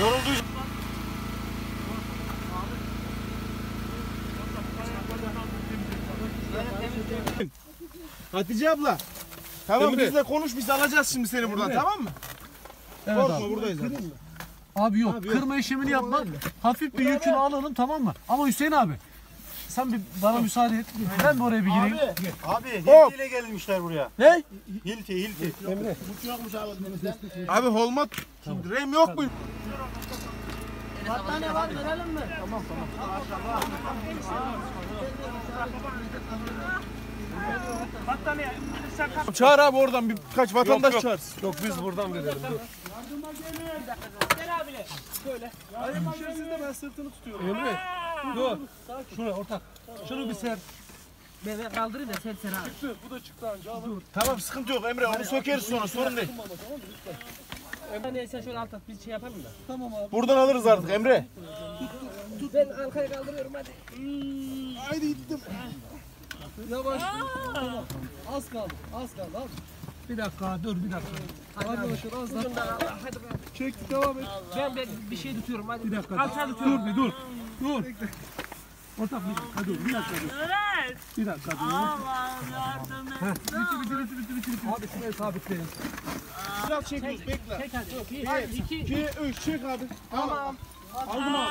Yorulduyuz. Hatice abla. Tamam Emre. bizle konuş biz alacağız şimdi seni buradan tamam mı? Evet Korkma abi. buradayız zaten. Abi yok. Abi yok. Kırma işlemini yapma. Hafif bir yükünü alalım tamam mı? Ama Hüseyin abi sen bir bana müsaade et. Ben bir oraya bir gireyim. Abi Hop. Hilti ile gelmişler buraya. Ne? Hilti, Hilti. Abi holmat rem yok mu? Çağır abi oradan birkaç vatandaş çağır. Yok biz buradan verelim. Dur. ben sırtını tutuyorum. Emre. Dur. Şuraya ortak. Şunu bir ser. Ben ben kaldırayım da sen sen abi. Çıktı. Bu da çıktı anca. Al. Tamam sıkıntı yok Emre onu sökeriz sonra sorun değil. Ben sen şöyle alt at biz şey yapalım da. Buradan alırız artık Emre. Ben arkaya kaldırıyorum hadi. Yavaş. Tamam. Az kaldı. Az kaldı abi. Bir dakika dur bir dakika. Arkadaşlar az daha. Hadi bakalım. Çektik devam et. Ben, ben bir şey tutuyorum hadi. Bir dakika. Alçağı tutuyorum. Dur bir dur. Dur. Ortak bir dakika dur. Bir dakika dur. Bir dakika dur. Allah'ım yardım et. Bitir bitir bitir bitir bitir. Abi şurayı sabitleyin. Biraz çekiyoruz bekle. Çek hadi. Bir, iki, 2 3 çek abi. Tamam. Aldım abi.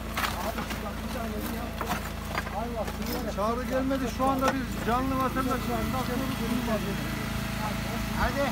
Çağrı gelmedi. Şu anda biz canlı vatandaş Hadi.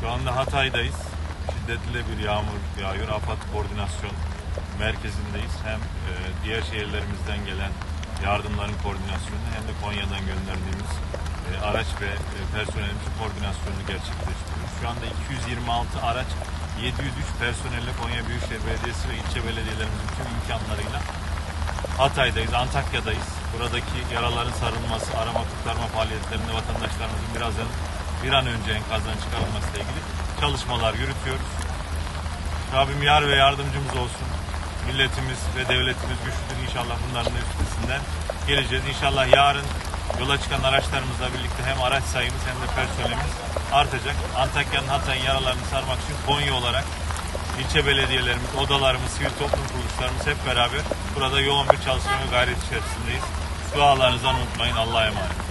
Şu anda Hatay'dayız. Şiddetli bir yağmur yağıyor. AFAD koordinasyon merkezindeyiz. Hem e, diğer şehirlerimizden gelen yardımların koordinasyonu hem de Konya'dan gönderdiğimiz e, araç ve e, personelimiz koordinasyonunu gerçekleştiriyoruz. Şu anda 226 araç 703 personelle Konya Büyükşehir Belediyesi ve ilçe belediyelerimizin tüm imkanlarıyla Hatay'dayız, Antakya'dayız. Buradaki yaraların sarılması, arama kurtarma faaliyetlerinde vatandaşlarımızın birazdan bir an önce enkazdan çıkarılmasıyla ilgili çalışmalar yürütüyoruz. Rabbim yar ve yardımcımız olsun. Milletimiz ve devletimiz güçlüdür. İnşallah bunların üstesinden geleceğiz. İnşallah yarın yola çıkan araçlarımızla birlikte hem araç sayımız hem de personelimiz artacak. Antakya'nın Hatay'ın yaralarını sarmak için Konya olarak ilçe belediyelerimiz, odalarımız, sivil toplum kuruluşlarımız hep beraber burada yoğun bir çalışma ve gayret içerisindeyiz. Dualarınızdan unutmayın. Allah'a emanet.